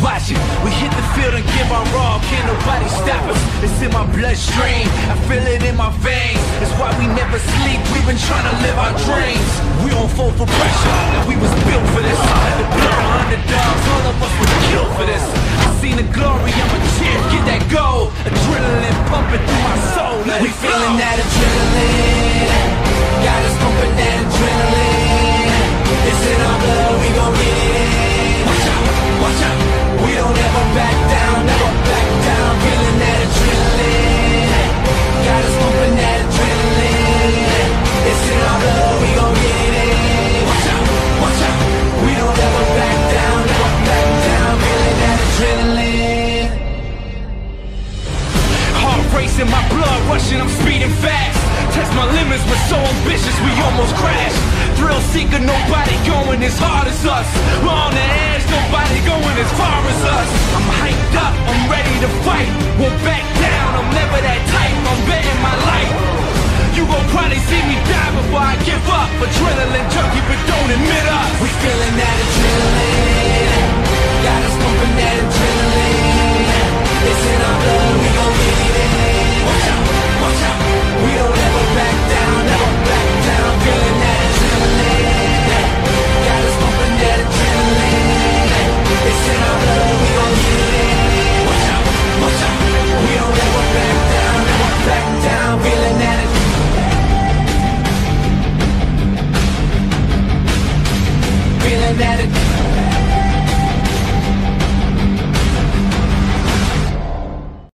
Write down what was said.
watch it. We hit the field and give our all, can't nobody stop us. It's in my bloodstream, I feel it in my veins. It's why we never sleep, we've been trying to live our dreams. We don't fall for pressure, we was built for this. The blood underdogs, all of us were killed for this. I seen the glory, I'm a champ, get that gold. Adrenaline pumping through my soul. Let We feeling that adrenaline rushing, I'm speeding fast. Test my limits, we're so ambitious, we almost crashed. Thrill seeker, nobody going as hard as us. We're on the edge, nobody going as far as us. I'm hyped up, I'm ready to fight. Won't back down, I'm never that type, I'm betting my life. You gon' probably see me automatic